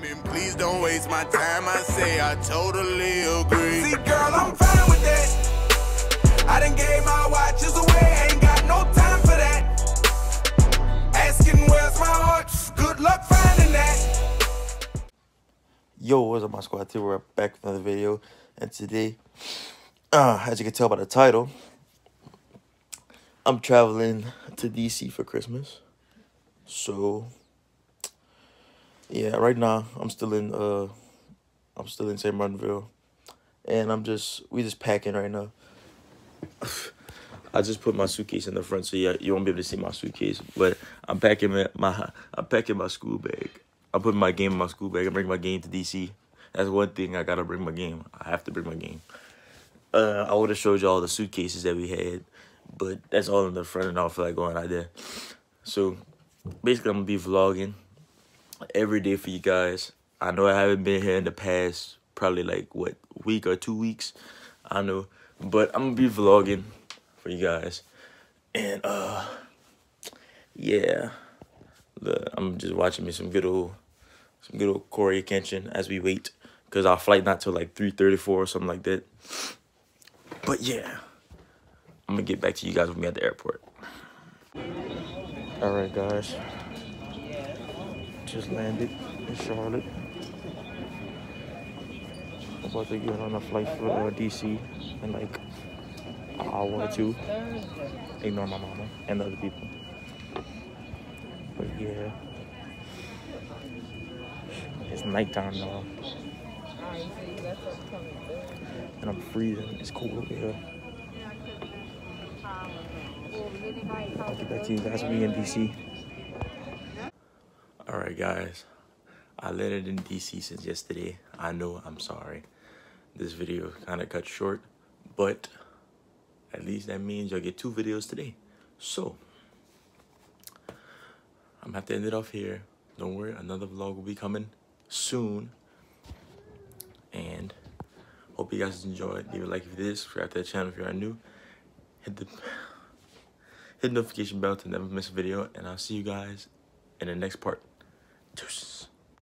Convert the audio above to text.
women, please don't waste my time. I say I totally agree. See, girl, I'm fine with that. I done gave my watches away, ain't got no time for that. Asking where's my heart, good luck finding that. Yo, what's up, my squad? Today we're back with another video, and today, uh, as you can tell by the title, I'm traveling to DC for Christmas. So, yeah, right now I'm still in uh, I'm still in St. Martinville, and I'm just we just packing right now. I just put my suitcase in the front, so yeah, you won't be able to see my suitcase. But I'm packing my, I'm packing my school bag. I'm putting my game in my school bag. I bring my game to DC. That's one thing I gotta bring my game. I have to bring my game. Uh, I would have showed you all the suitcases that we had, but that's all in the front, and I don't feel like going out there. So basically, I'm gonna be vlogging every day for you guys. I know I haven't been here in the past probably like what week or two weeks. I know, but I'm gonna be vlogging for you guys, and uh, yeah, I'm just watching me some good old, some good old Corey Kenshin as we wait, cause our flight not till like three thirty four or something like that. But yeah, I'm gonna get back to you guys when we at the airport. All right, guys, just landed in Charlotte. I'm about to get on a flight for uh, DC in like an hour or two. Ignore my mama and other people. But yeah, it's nighttime now, and I'm freezing. It's cold over here. I'll get back to you guys. when we in DC. All right, guys. I landed in DC since yesterday. I know. I'm sorry. This video kind of cut short, but at least that means you'll get two videos today. So I'm gonna have to end it off here. Don't worry, another vlog will be coming soon. And hope you guys enjoyed. Leave a like if you did. Subscribe to the channel if you are new. Hit the hit the notification bell to never miss a video. And I'll see you guys in the next part. Deuces.